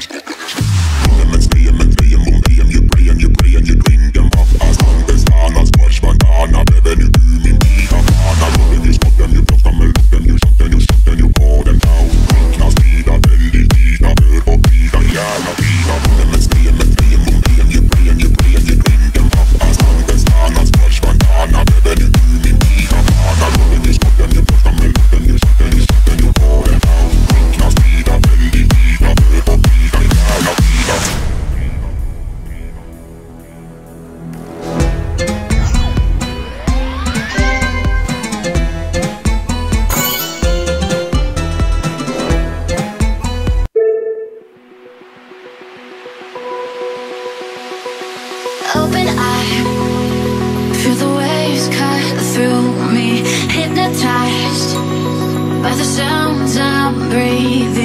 ちょっと。me hypnotized by the sounds I'm breathing.